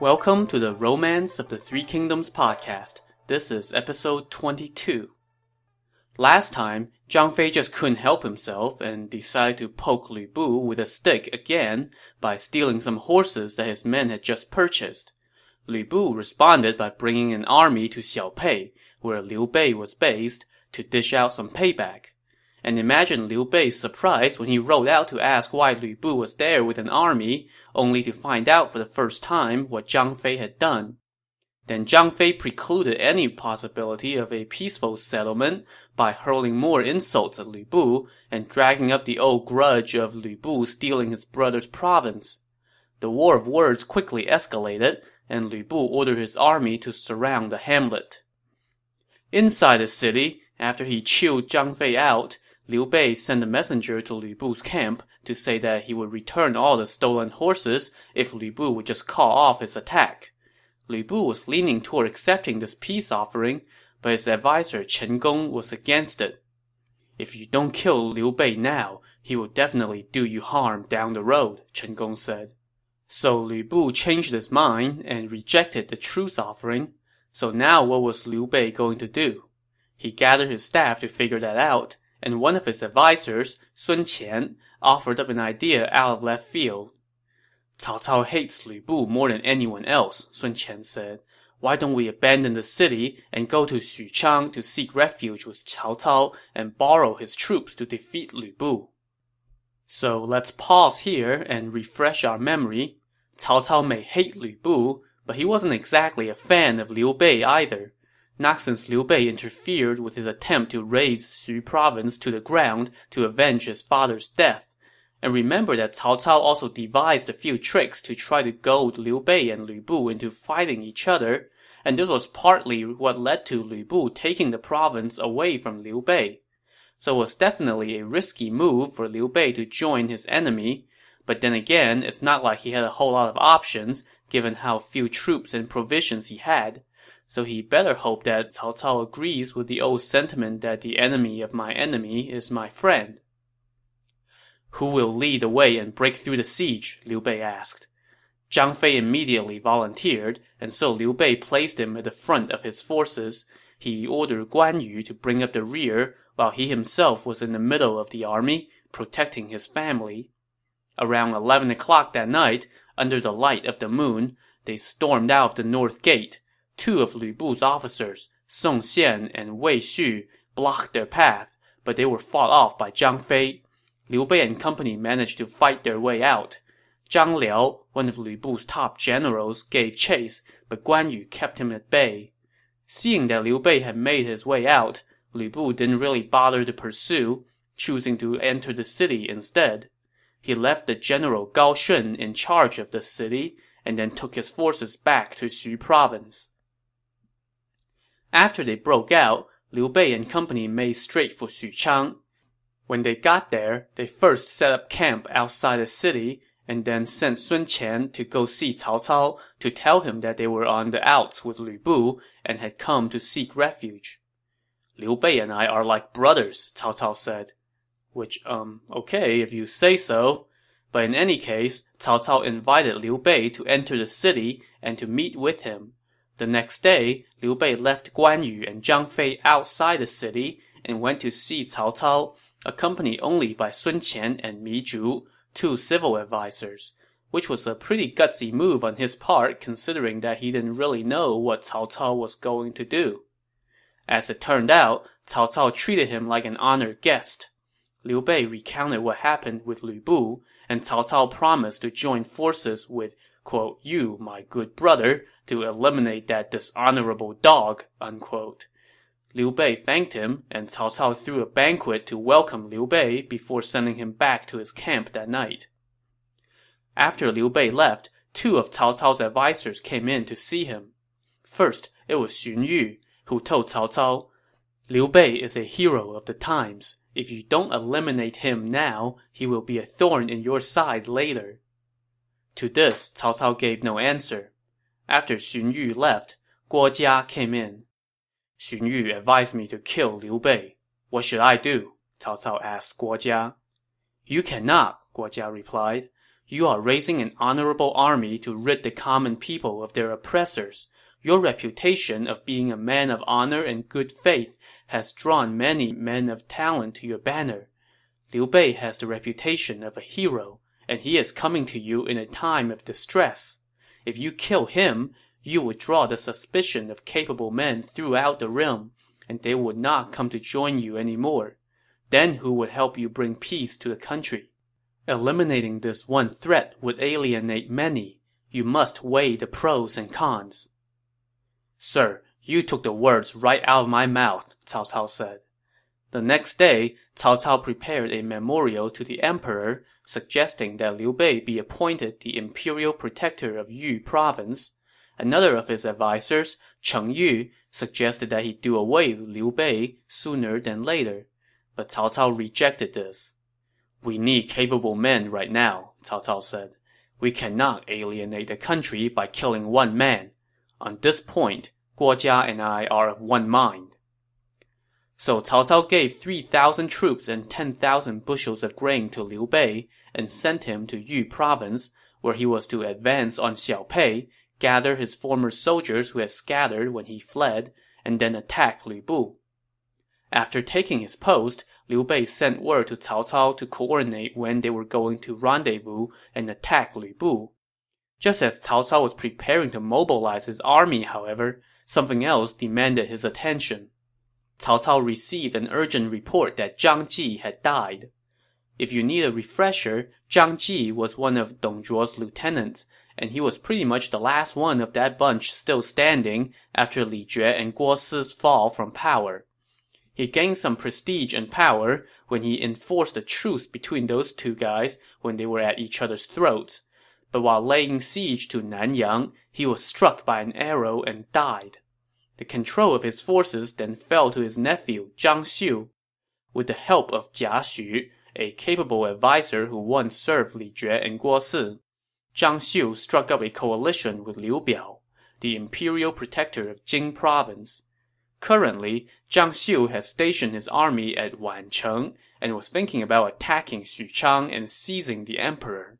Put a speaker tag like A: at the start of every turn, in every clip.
A: Welcome to the Romance of the Three Kingdoms podcast. This is episode 22. Last time, Zhang Fei just couldn't help himself and decided to poke Lu Bu with a stick again by stealing some horses that his men had just purchased. Lu Bu responded by bringing an army to Xiaopei, where Liu Bei was based, to dish out some payback. And imagine Liu Bei's surprise when he rode out to ask why Lu Bu was there with an army, only to find out for the first time what Zhang Fei had done. Then Zhang Fei precluded any possibility of a peaceful settlement by hurling more insults at Lu Bu and dragging up the old grudge of Lu Bu stealing his brother's province. The war of words quickly escalated, and Lu Bu ordered his army to surround the hamlet. Inside the city, after he chewed Zhang Fei out, Liu Bei sent a messenger to Lu Bu's camp to say that he would return all the stolen horses if Lu Bu would just call off his attack. Lu Bu was leaning toward accepting this peace offering, but his adviser Chen Gong was against it. If you don't kill Liu Bei now, he will definitely do you harm down the road, Chen Gong said. So Lu Bu changed his mind and rejected the truce offering. So now what was Liu Bei going to do? He gathered his staff to figure that out, and one of his advisers, Sun Qian, offered up an idea out of left field. Cao Cao hates Lu Bu more than anyone else, Sun Qian said. Why don't we abandon the city and go to Xuchang to seek refuge with Cao Cao and borrow his troops to defeat Lu Bu? So let's pause here and refresh our memory. Cao Cao may hate Lu Bu, but he wasn't exactly a fan of Liu Bei either not since Liu Bei interfered with his attempt to raze Xu province to the ground to avenge his father's death. And remember that Cao Cao also devised a few tricks to try to goad Liu Bei and Lu Bu into fighting each other, and this was partly what led to Lu Bu taking the province away from Liu Bei. So it was definitely a risky move for Liu Bei to join his enemy, but then again, it's not like he had a whole lot of options, given how few troops and provisions he had so he better hope that Cao Cao agrees with the old sentiment that the enemy of my enemy is my friend. Who will lead the way and break through the siege? Liu Bei asked. Zhang Fei immediately volunteered, and so Liu Bei placed him at the front of his forces. He ordered Guan Yu to bring up the rear, while he himself was in the middle of the army, protecting his family. Around eleven o'clock that night, under the light of the moon, they stormed out of the north gate, Two of Lu Bu's officers, Song Xian and Wei Xu, blocked their path, but they were fought off by Zhang Fei. Liu Bei and company managed to fight their way out. Zhang Liao, one of Lu Bu's top generals, gave chase, but Guan Yu kept him at bay. Seeing that Liu Bei had made his way out, Lu Bu didn't really bother to pursue, choosing to enter the city instead. He left the general Gao Shun in charge of the city, and then took his forces back to Xu province. After they broke out, Liu Bei and company made straight for Xuchang. When they got there, they first set up camp outside the city and then sent Sun Qian to go see Cao Cao to tell him that they were on the outs with Lu Bu and had come to seek refuge. Liu Bei and I are like brothers, Cao Cao said. Which, um, okay, if you say so. But in any case, Cao Cao invited Liu Bei to enter the city and to meet with him. The next day, Liu Bei left Guan Yu and Zhang Fei outside the city and went to see Cao Cao, accompanied only by Sun Qian and Mi Zhu, two civil advisers, which was a pretty gutsy move on his part considering that he didn't really know what Cao Cao was going to do. As it turned out, Cao Cao treated him like an honored guest. Liu Bei recounted what happened with Lu Bu, and Cao Cao promised to join forces with quote, you, my good brother, to eliminate that dishonorable dog, unquote. Liu Bei thanked him, and Cao Cao threw a banquet to welcome Liu Bei before sending him back to his camp that night. After Liu Bei left, two of Cao Cao's advisers came in to see him. First, it was Xun Yu, who told Cao Cao, Liu Bei is a hero of the times. If you don't eliminate him now, he will be a thorn in your side later. To this, Cao Cao gave no answer. After Xun Yu left, Guo Jia came in. Xun Yu advised me to kill Liu Bei. What should I do? Cao Cao asked Guo Jia. You cannot, Guo Jia replied. You are raising an honorable army to rid the common people of their oppressors. Your reputation of being a man of honor and good faith has drawn many men of talent to your banner. Liu Bei has the reputation of a hero, and he is coming to you in a time of distress. If you kill him, you would draw the suspicion of capable men throughout the realm, and they would not come to join you any more. Then who would help you bring peace to the country? Eliminating this one threat would alienate many. You must weigh the pros and cons. Sir, you took the words right out of my mouth, Cao Cao said. The next day, Cao Cao prepared a memorial to the emperor, suggesting that Liu Bei be appointed the imperial protector of Yu province. Another of his advisers, Cheng Yu, suggested that he do away with Liu Bei sooner than later. But Cao Cao rejected this. We need capable men right now, Cao Cao said. We cannot alienate the country by killing one man. On this point, Guo Jia and I are of one mind. So Cao Cao gave 3,000 troops and 10,000 bushels of grain to Liu Bei and sent him to Yu province, where he was to advance on Xiaopei, gather his former soldiers who had scattered when he fled, and then attack Lu Bu. After taking his post, Liu Bei sent word to Cao Cao to coordinate when they were going to rendezvous and attack Lu Bu. Just as Cao Cao was preparing to mobilize his army, however, something else demanded his attention. Cao Cao received an urgent report that Zhang Ji had died. If you need a refresher, Zhang Ji was one of Dong Zhuo's lieutenants, and he was pretty much the last one of that bunch still standing after Li Jue and Guo Si's fall from power. He gained some prestige and power when he enforced a truce between those two guys when they were at each other's throats. But while laying siege to Nanyang, he was struck by an arrow and died. The control of his forces then fell to his nephew, Zhang Xiu. With the help of Jia Xu, a capable adviser who once served Li Jue and Guo Si, Zhang Xiu struck up a coalition with Liu Biao, the imperial protector of Jing province. Currently, Zhang Xiu had stationed his army at Wancheng and was thinking about attacking Xuchang and seizing the emperor.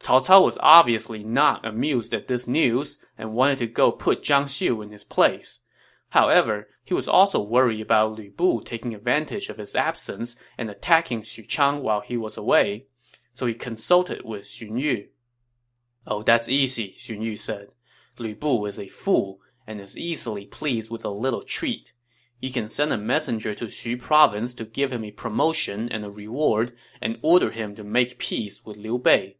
A: Cao Cao was obviously not amused at this news and wanted to go put Zhang Xiu in his place. However, he was also worried about Lu Bu taking advantage of his absence and attacking Xuchang while he was away, so he consulted with Xun Yu. Oh, that's easy, Xun Yu said. Lu Bu is a fool and is easily pleased with a little treat. You can send a messenger to Xu province to give him a promotion and a reward and order him to make peace with Liu Bei.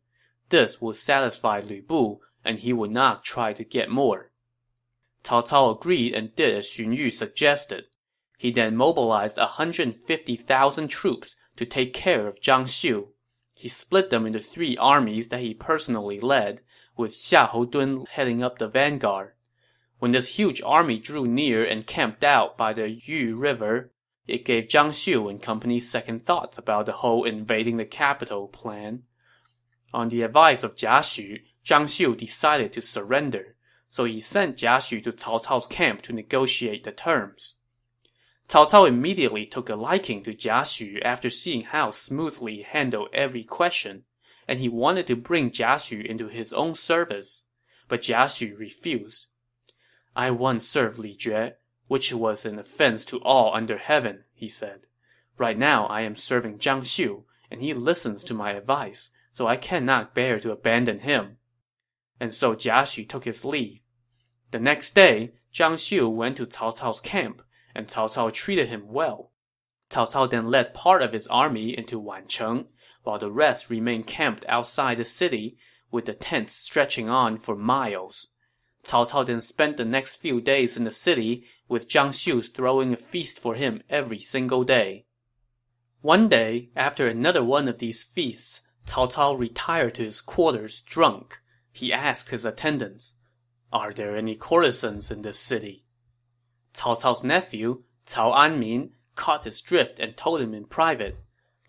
A: This will satisfy Lu Bu, and he would not try to get more. Cao Cao agreed and did as Xun Yu suggested. He then mobilized 150,000 troops to take care of Zhang Xiu. He split them into three armies that he personally led, with Xiahou Dun heading up the vanguard. When this huge army drew near and camped out by the Yu River, it gave Zhang Xiu and company second thoughts about the whole invading the capital plan. On the advice of Jia Xu, Zhang Xiu decided to surrender, so he sent Jia Xu to Cao Cao's camp to negotiate the terms. Cao Cao immediately took a liking to Jia Xu after seeing how smoothly he handled every question, and he wanted to bring Jia Xu into his own service. But Jia Xu refused. I once served Li Jue, which was an offense to all under heaven, he said. Right now I am serving Zhang Xiu, and he listens to my advice, so I cannot bear to abandon him. And so Jia Xu took his leave. The next day, Zhang Xiu went to Cao Cao's camp, and Cao Cao treated him well. Cao Cao then led part of his army into Wancheng, while the rest remained camped outside the city, with the tents stretching on for miles. Cao Cao then spent the next few days in the city, with Zhang Xiu throwing a feast for him every single day. One day, after another one of these feasts, Cao Cao retired to his quarters drunk. He asked his attendants, Are there any courtesans in this city? Cao Cao's nephew, Cao Anmin, caught his drift and told him in private,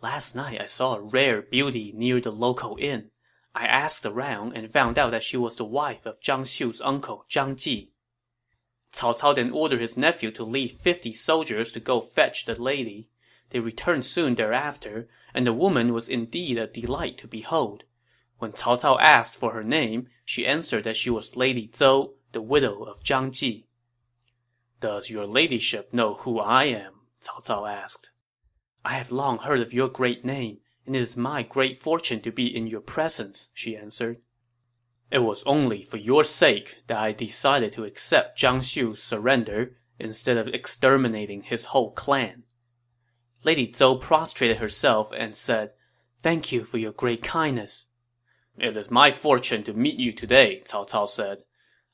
A: Last night I saw a rare beauty near the local inn. I asked around and found out that she was the wife of Zhang Xiu's uncle, Zhang Ji. Cao Cao then ordered his nephew to lead fifty soldiers to go fetch the lady. They returned soon thereafter, and the woman was indeed a delight to behold. When Cao Cao asked for her name, she answered that she was Lady Zhou, the widow of Zhang Ji. Does your ladyship know who I am? Cao Cao asked. I have long heard of your great name, and it is my great fortune to be in your presence, she answered. It was only for your sake that I decided to accept Zhang Xiu's surrender instead of exterminating his whole clan. Lady Zhou prostrated herself and said, Thank you for your great kindness. It is my fortune to meet you today, Cao Cao said.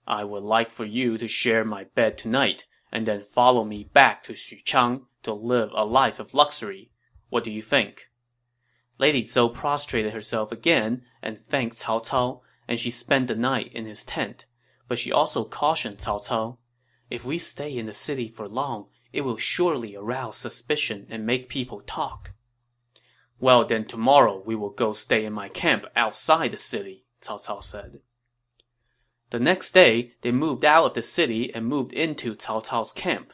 A: I would like for you to share my bed tonight, and then follow me back to Xuchang to live a life of luxury. What do you think? Lady Zhou prostrated herself again and thanked Cao Cao, and she spent the night in his tent. But she also cautioned Cao Cao, If we stay in the city for long, it will surely arouse suspicion and make people talk. Well, then tomorrow we will go stay in my camp outside the city, Cao Cao said. The next day, they moved out of the city and moved into Cao Cao's camp.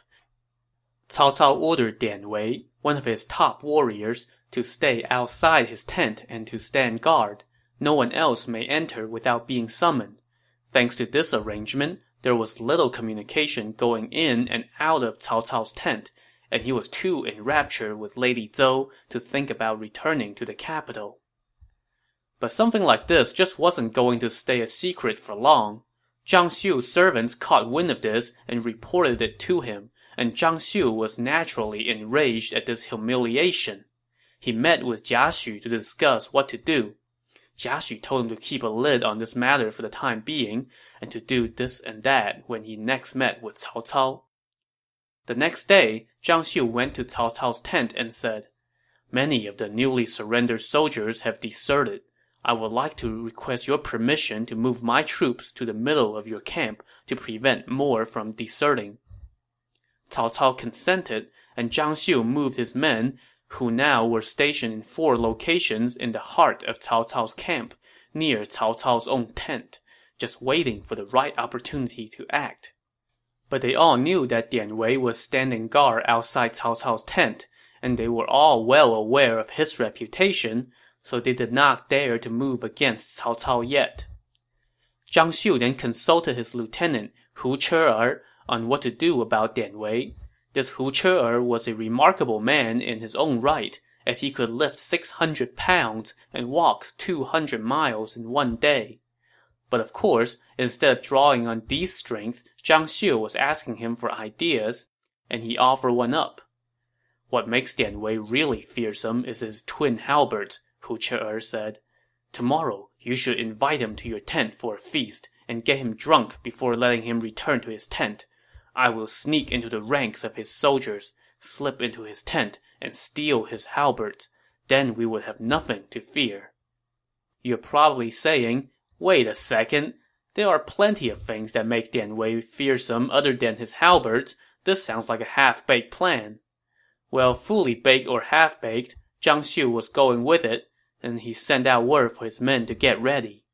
A: Cao Cao ordered Dian Wei, one of his top warriors, to stay outside his tent and to stand guard. No one else may enter without being summoned. Thanks to this arrangement, there was little communication going in and out of Cao Cao's tent, and he was too enraptured with Lady Zhou to think about returning to the capital. But something like this just wasn't going to stay a secret for long. Zhang Xiu's servants caught wind of this and reported it to him, and Zhang Xiu was naturally enraged at this humiliation. He met with Jia Xu to discuss what to do. Jia Xu told him to keep a lid on this matter for the time being, and to do this and that when he next met with Cao Cao. The next day, Zhang Xiu went to Cao Cao's tent and said, Many of the newly surrendered soldiers have deserted. I would like to request your permission to move my troops to the middle of your camp to prevent more from deserting. Cao Cao consented, and Zhang Xiu moved his men who now were stationed in four locations in the heart of Cao Cao's camp, near Cao Cao's own tent, just waiting for the right opportunity to act. But they all knew that Dian Wei was standing guard outside Cao Cao's tent, and they were all well aware of his reputation, so they did not dare to move against Cao Cao yet. Zhang Xiu then consulted his lieutenant, Hu Che'er, on what to do about Dian Wei. This Hu Che'er was a remarkable man in his own right, as he could lift 600 pounds and walk 200 miles in one day. But of course, instead of drawing on these strengths, Zhang Xiu was asking him for ideas, and he offered one up. What makes Dian Wei really fearsome is his twin halberds, Hu Che'er said. Tomorrow, you should invite him to your tent for a feast and get him drunk before letting him return to his tent. I will sneak into the ranks of his soldiers, slip into his tent, and steal his halberds. Then we would have nothing to fear. You're probably saying, wait a second. There are plenty of things that make Dian Wei fearsome other than his halberds. This sounds like a half-baked plan. Well, fully baked or half-baked, Zhang Xiu was going with it, and he sent out word for his men to get ready.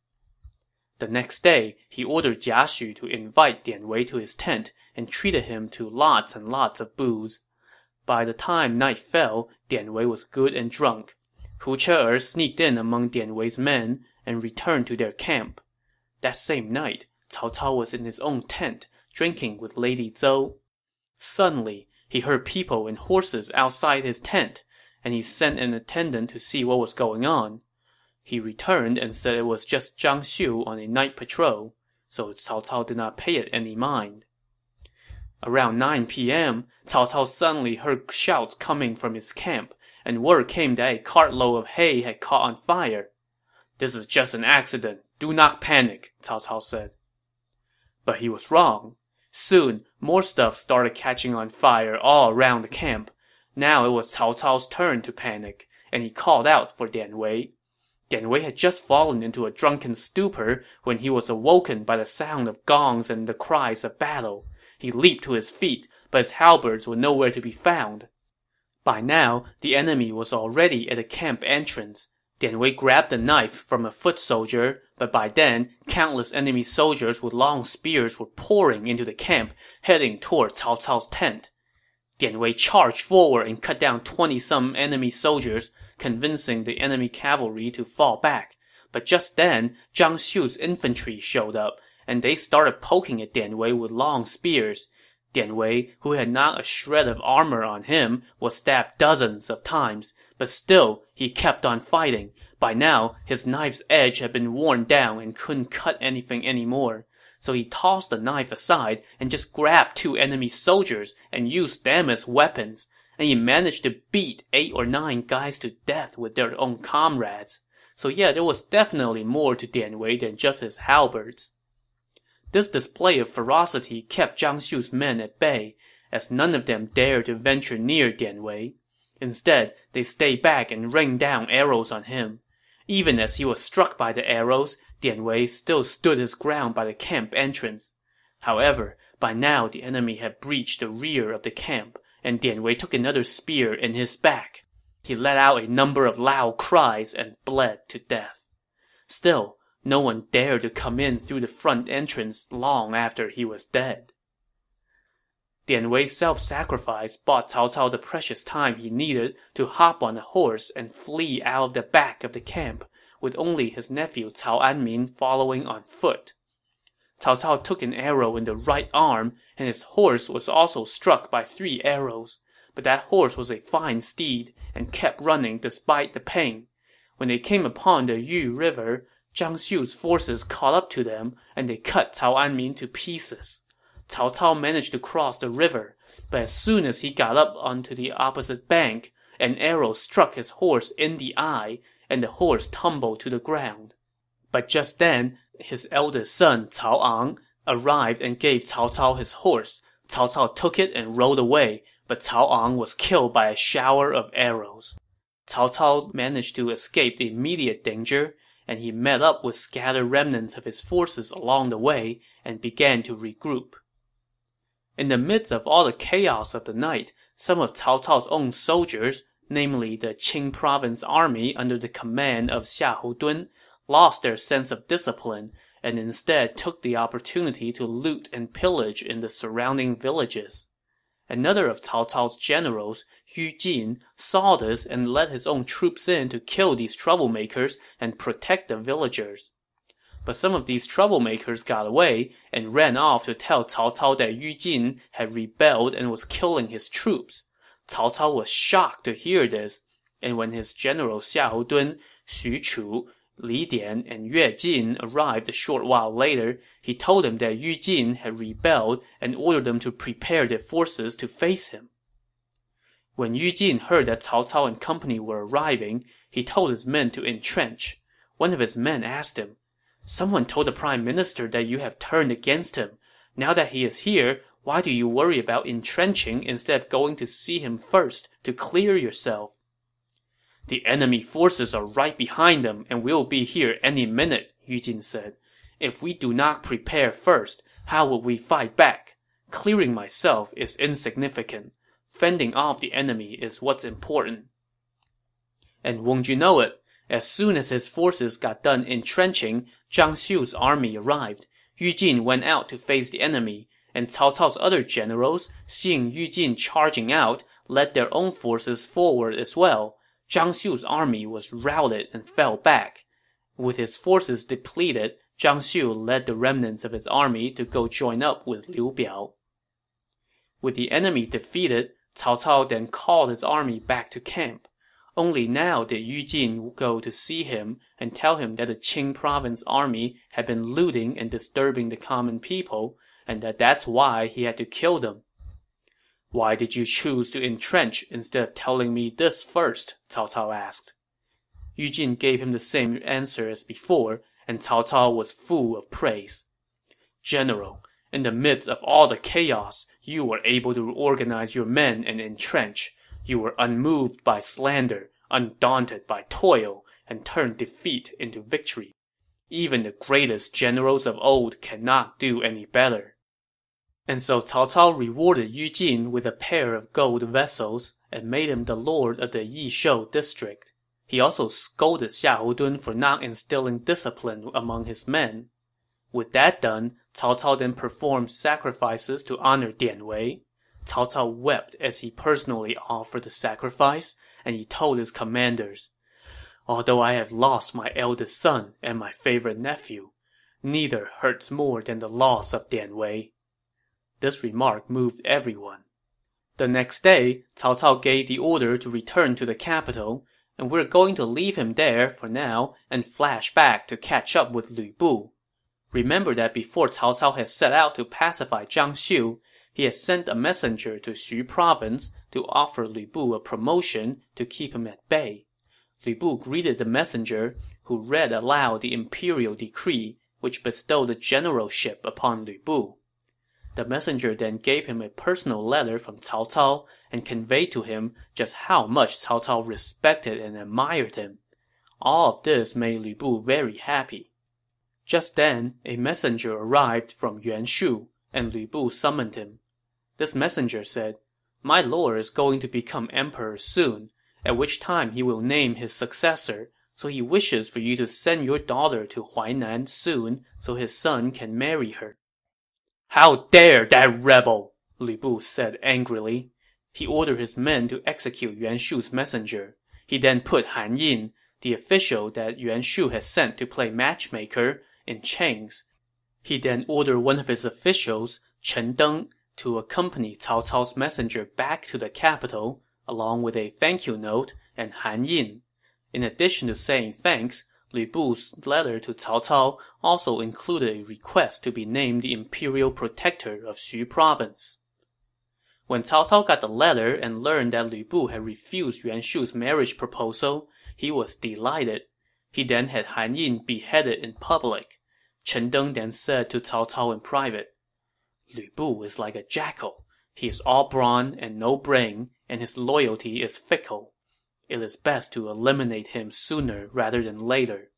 A: The next day, he ordered Jia Xu to invite Dian Wei to his tent and treated him to lots and lots of booze. By the time night fell, Dian Wei was good and drunk. Hu Che'er sneaked in among Dian Wei's men and returned to their camp. That same night, Cao Cao was in his own tent, drinking with Lady Zhou. Suddenly, he heard people and horses outside his tent, and he sent an attendant to see what was going on. He returned and said it was just Zhang Xiu on a night patrol, so Cao Cao did not pay it any mind. Around 9 p.m., Cao Cao suddenly heard shouts coming from his camp, and word came that a cartload of hay had caught on fire. This is just an accident. Do not panic, Cao Cao said. But he was wrong. Soon, more stuff started catching on fire all around the camp. Now it was Cao Cao's turn to panic, and he called out for Dian Wei. Dian Wei had just fallen into a drunken stupor when he was awoken by the sound of gongs and the cries of battle. He leaped to his feet, but his halberds were nowhere to be found. By now, the enemy was already at the camp entrance. Dian Wei grabbed a knife from a foot soldier, but by then, countless enemy soldiers with long spears were pouring into the camp, heading toward Cao Cao's tent. Dian Wei charged forward and cut down twenty-some enemy soldiers, convincing the enemy cavalry to fall back. But just then, Zhang Xiu's infantry showed up, and they started poking at Dian Wei with long spears. Dian Wei, who had not a shred of armor on him, was stabbed dozens of times, but still, he kept on fighting. By now, his knife's edge had been worn down and couldn't cut anything anymore. So he tossed the knife aside and just grabbed two enemy soldiers and used them as weapons. And he managed to beat eight or nine guys to death with their own comrades. So yeah, there was definitely more to Dian Wei than just his halberds. This display of ferocity kept Zhang Xiu's men at bay, as none of them dared to venture near Dian Wei. Instead, they stayed back and rained down arrows on him. Even as he was struck by the arrows, Dian Wei still stood his ground by the camp entrance. However, by now the enemy had breached the rear of the camp, and Dian Wei took another spear in his back. He let out a number of loud cries and bled to death. Still, no one dared to come in through the front entrance long after he was dead. Dian Wei's self-sacrifice bought Cao Cao the precious time he needed to hop on a horse and flee out of the back of the camp, with only his nephew Cao Anmin following on foot. Cao Cao took an arrow in the right arm, and his horse was also struck by three arrows. But that horse was a fine steed and kept running despite the pain. When they came upon the Yu River, Zhang Xiu's forces caught up to them, and they cut Cao Anmin to pieces. Cao Cao managed to cross the river, but as soon as he got up onto the opposite bank, an arrow struck his horse in the eye, and the horse tumbled to the ground. But just then, his eldest son, Cao Ang, arrived and gave Cao Cao his horse. Cao Cao took it and rode away, but Cao Ang was killed by a shower of arrows. Cao Cao managed to escape the immediate danger, and he met up with scattered remnants of his forces along the way and began to regroup. In the midst of all the chaos of the night, some of Cao Cao's own soldiers, namely the Qing province army under the command of Xiahou Dun, lost their sense of discipline and instead took the opportunity to loot and pillage in the surrounding villages. Another of Cao Cao's generals, Yu Jin, saw this and led his own troops in to kill these troublemakers and protect the villagers. But some of these troublemakers got away and ran off to tell Cao Cao that Yu Jin had rebelled and was killing his troops. Cao Cao was shocked to hear this, and when his general Xiahou Dun, Xu Chu, Li Dian and Yue Jin arrived a short while later, he told them that Yu Jin had rebelled and ordered them to prepare their forces to face him. When Yu Jin heard that Cao Cao and company were arriving, he told his men to entrench. One of his men asked him, Someone told the prime minister that you have turned against him. Now that he is here, why do you worry about entrenching instead of going to see him first to clear yourself? The enemy forces are right behind them and will be here any minute, Yu Jin said. If we do not prepare first, how will we fight back? Clearing myself is insignificant. Fending off the enemy is what's important. And won't you know it? As soon as his forces got done entrenching, Zhang Xiu's army arrived. Yu Jin went out to face the enemy, and Cao Cao's other generals, seeing Yu Jin charging out, led their own forces forward as well. Zhang Xiu's army was routed and fell back. With his forces depleted, Zhang Xiu led the remnants of his army to go join up with Liu Biao. With the enemy defeated, Cao Cao then called his army back to camp. Only now did Yu Jin go to see him and tell him that the Qing province army had been looting and disturbing the common people, and that that's why he had to kill them. Why did you choose to entrench instead of telling me this first? Cao Cao asked. Yu Jin gave him the same answer as before, and Cao Cao was full of praise. General, in the midst of all the chaos, you were able to organize your men and entrench. You were unmoved by slander, undaunted by toil, and turned defeat into victory. Even the greatest generals of old cannot do any better. And so Cao Cao rewarded Yu Jin with a pair of gold vessels and made him the lord of the Yishou district. He also scolded Xiahou Dun for not instilling discipline among his men. With that done, Cao Cao then performed sacrifices to honor Dian Wei. Cao Cao wept as he personally offered the sacrifice, and he told his commanders, although I have lost my eldest son and my favorite nephew, neither hurts more than the loss of Dian Wei. This remark moved everyone. The next day, Cao Cao gave the order to return to the capital, and we're going to leave him there for now and flash back to catch up with Lu Bu. Remember that before Cao Cao had set out to pacify Zhang Xiu, he had sent a messenger to Xu province to offer Lu Bu a promotion to keep him at bay. Lu Bu greeted the messenger, who read aloud the imperial decree which bestowed the generalship upon Lu Bu. The messenger then gave him a personal letter from Cao Cao and conveyed to him just how much Cao Cao respected and admired him. All of this made Lu Bu very happy. Just then, a messenger arrived from Yuan Shu, and Lu Bu summoned him. This messenger said, My lord is going to become emperor soon, at which time he will name his successor, so he wishes for you to send your daughter to Huainan soon so his son can marry her. How dare that rebel! Lu Bu said angrily. He ordered his men to execute Yuan Shu's messenger. He then put Han Yin, the official that Yuan Shu had sent to play matchmaker, in chains. He then ordered one of his officials, Chen Deng, to accompany Cao Cao's messenger back to the capital, along with a thank you note and Han Yin. In addition to saying thanks, Lu Bu's letter to Cao Cao also included a request to be named the imperial protector of Xu province. When Cao Cao got the letter and learned that Lu Bu had refused Yuan Shu's marriage proposal, he was delighted. He then had Han Yin beheaded in public. Chen Deng then said to Cao Cao in private, Lu Bu is like a jackal. He is all brawn and no brain, and his loyalty is fickle it is best to eliminate him sooner rather than later.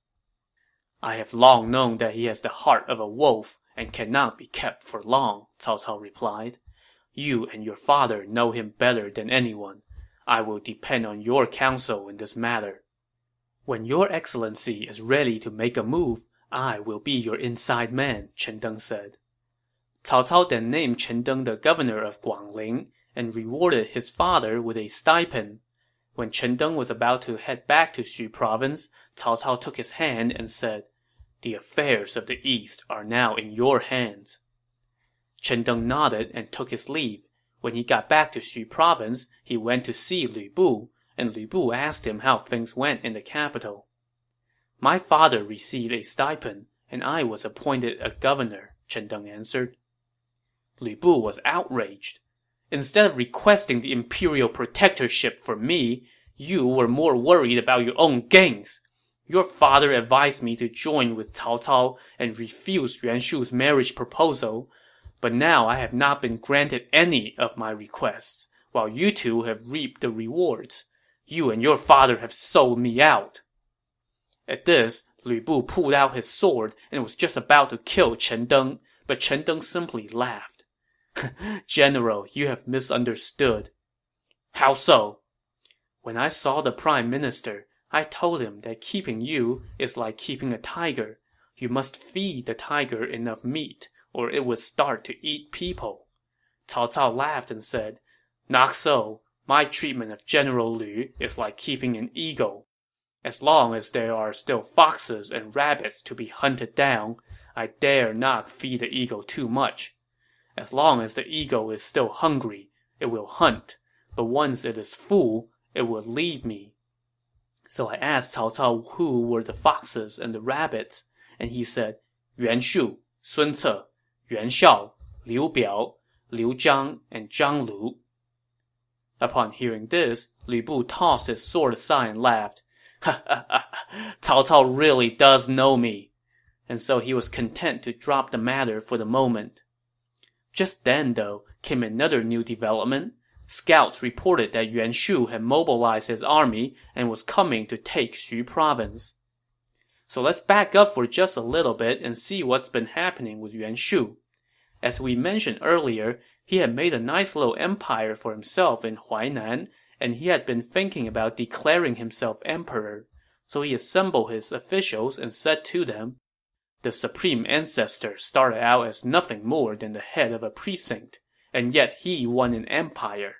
A: I have long known that he has the heart of a wolf and cannot be kept for long, Cao Cao replied. You and your father know him better than anyone. I will depend on your counsel in this matter. When your excellency is ready to make a move, I will be your inside man, Chen Deng said. Cao Cao then named Chen Deng the governor of Guangling and rewarded his father with a stipend when Chen Deng was about to head back to Xu province, Cao Cao took his hand and said, The affairs of the East are now in your hands. Chen Deng nodded and took his leave. When he got back to Xu province, he went to see Lu Bu, and Lu Bu asked him how things went in the capital. My father received a stipend, and I was appointed a governor, Chen Deng answered. Lu Bu was outraged. Instead of requesting the imperial protectorship for me, you were more worried about your own gains. Your father advised me to join with Cao Cao and refuse Yuan Shu's marriage proposal, but now I have not been granted any of my requests, while you two have reaped the rewards. You and your father have sold me out. At this, Lu Bu pulled out his sword and was just about to kill Chen Deng, but Chen Deng simply laughed. General, you have misunderstood. How so? When I saw the prime minister, I told him that keeping you is like keeping a tiger. You must feed the tiger enough meat, or it would start to eat people. Cao Cao laughed and said, Not so. My treatment of General Lu is like keeping an eagle. As long as there are still foxes and rabbits to be hunted down, I dare not feed the eagle too much. As long as the eagle is still hungry, it will hunt, but once it is full, it will leave me. So I asked Cao Cao who were the foxes and the rabbits, and he said, Yuan Shu, Sun Ce, Yuan Shao, Liu Biao, Liu Zhang, and Zhang Lu. Upon hearing this, Lu Bu tossed his sword aside and laughed. Ha ha ha! Cao Cao really does know me! And so he was content to drop the matter for the moment. Just then, though, came another new development. Scouts reported that Yuan Shu had mobilized his army and was coming to take Xu province. So let's back up for just a little bit and see what's been happening with Yuan Shu. As we mentioned earlier, he had made a nice little empire for himself in Huainan, and he had been thinking about declaring himself emperor. So he assembled his officials and said to them, the supreme ancestor started out as nothing more than the head of a precinct, and yet he won an empire.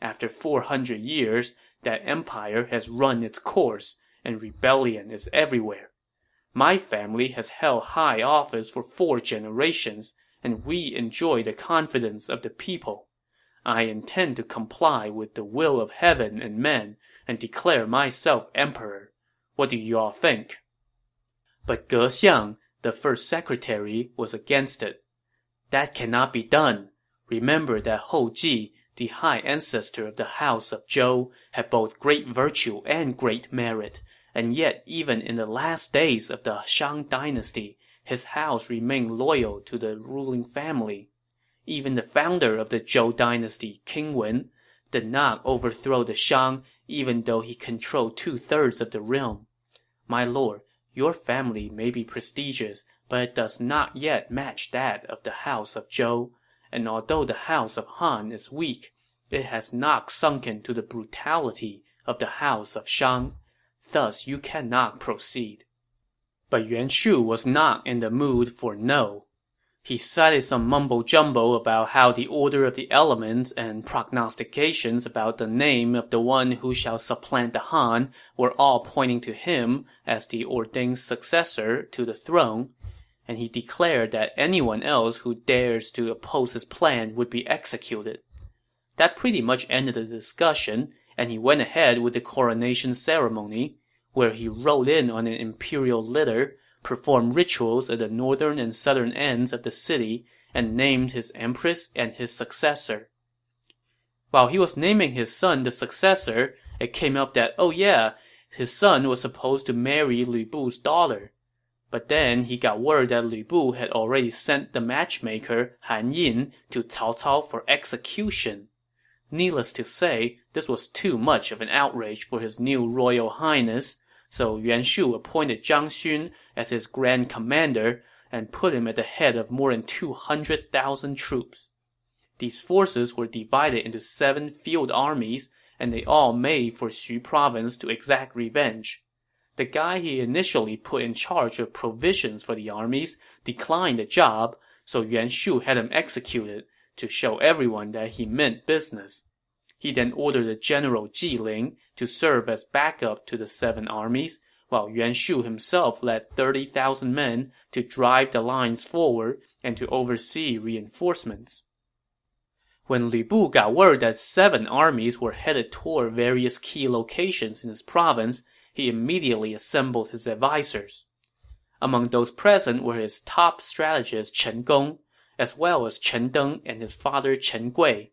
A: After 400 years, that empire has run its course, and rebellion is everywhere. My family has held high office for four generations, and we enjoy the confidence of the people. I intend to comply with the will of heaven and men and declare myself emperor. What do you all think? But Ge Xiang, the first secretary, was against it. That cannot be done. Remember that Hou Ji, the high ancestor of the house of Zhou, had both great virtue and great merit, and yet even in the last days of the Shang dynasty, his house remained loyal to the ruling family. Even the founder of the Zhou dynasty, King Wen, did not overthrow the Shang even though he controlled two-thirds of the realm. My lord, your family may be prestigious, but it does not yet match that of the house of Zhou, and although the house of Han is weak, it has not sunken to the brutality of the house of Shang. Thus you cannot proceed. But Yuan Shu was not in the mood for no. He cited some mumbo jumbo about how the order of the elements and prognostications about the name of the one who shall supplant the Han were all pointing to him as the ordained successor to the throne, and he declared that anyone else who dares to oppose his plan would be executed. That pretty much ended the discussion, and he went ahead with the coronation ceremony, where he rode in on an imperial litter, performed rituals at the northern and southern ends of the city, and named his empress and his successor. While he was naming his son the successor, it came up that, oh yeah, his son was supposed to marry Lu Bu's daughter. But then he got word that Lu Bu had already sent the matchmaker Han Yin to Cao Cao for execution. Needless to say, this was too much of an outrage for his new royal highness, so Yuan Shu appointed Zhang Xun as his grand commander and put him at the head of more than 200,000 troops. These forces were divided into seven field armies, and they all made for Xu province to exact revenge. The guy he initially put in charge of provisions for the armies declined the job, so Yuan Shu had him executed to show everyone that he meant business. He then ordered the general Ji Ling to serve as backup to the seven armies, while Yuan Shu himself led 30,000 men to drive the lines forward and to oversee reinforcements. When Lu Bu got word that seven armies were headed toward various key locations in his province, he immediately assembled his advisers. Among those present were his top strategist Chen Gong, as well as Chen Deng and his father Chen Gui.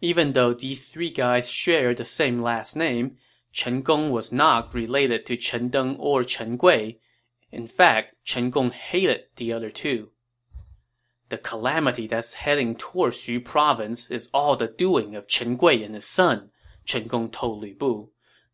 A: Even though these three guys share the same last name, Chen Gong was not related to Chen Deng or Chen Gui. In fact, Chen Gong hated the other two. The calamity that's heading toward Xu province is all the doing of Chen Gui and his son, Chen Gong told Lu Bu.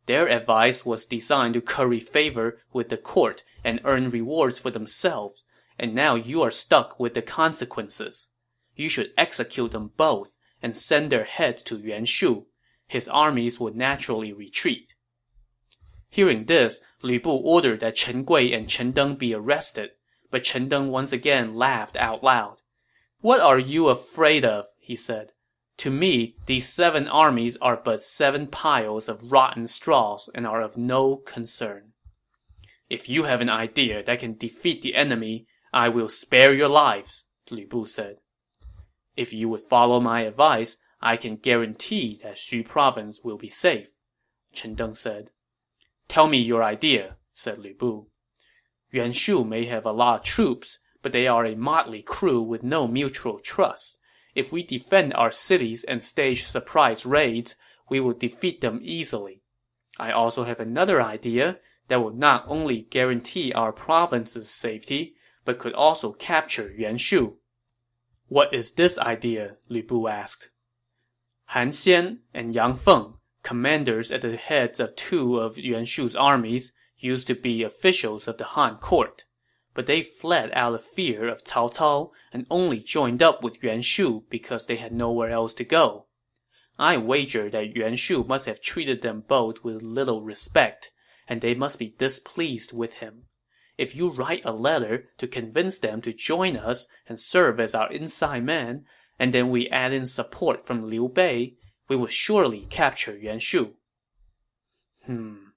A: Their advice was designed to curry favor with the court and earn rewards for themselves, and now you are stuck with the consequences. You should execute them both and send their heads to Yuan Shu. His armies would naturally retreat. Hearing this, Lu Bu ordered that Chen Gui and Chen Deng be arrested, but Chen Deng once again laughed out loud. What are you afraid of? he said. To me, these seven armies are but seven piles of rotten straws and are of no concern. If you have an idea that can defeat the enemy, I will spare your lives, Lu Bu said. If you would follow my advice, I can guarantee that Xu province will be safe, Chen Deng said. Tell me your idea, said Lu Bu. Yuan Shu may have a lot of troops, but they are a motley crew with no mutual trust. If we defend our cities and stage surprise raids, we will defeat them easily. I also have another idea that will not only guarantee our province's safety, but could also capture Yuan Shu. What is this idea? Lu Bu asked. Han Xian and Yang Feng, commanders at the heads of two of Yuan Shu's armies, used to be officials of the Han court. But they fled out of fear of Cao Cao and only joined up with Yuan Shu because they had nowhere else to go. I wager that Yuan Shu must have treated them both with little respect, and they must be displeased with him. If you write a letter to convince them to join us and serve as our inside man, and then we add in support from Liu Bei, we will surely capture Yuan Shu. Hmm.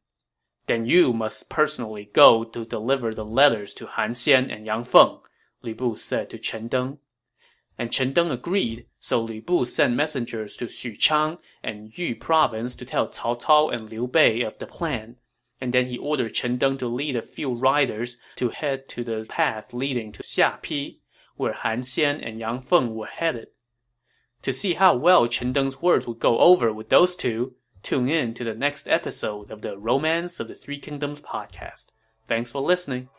A: then you must personally go to deliver the letters to Han Xian and Yang Feng, Lu Bu said to Chen Deng. And Chen Deng agreed, so Lu Bu sent messengers to Xuchang and Yu province to tell Cao Cao and Liu Bei of the plan. And then he ordered Chen Deng to lead a few riders to head to the path leading to Xiapi, where Han Xian and Yang Feng were headed. To see how well Chen Deng's words would go over with those two, tune in to the next episode of the Romance of the Three Kingdoms podcast. Thanks for listening.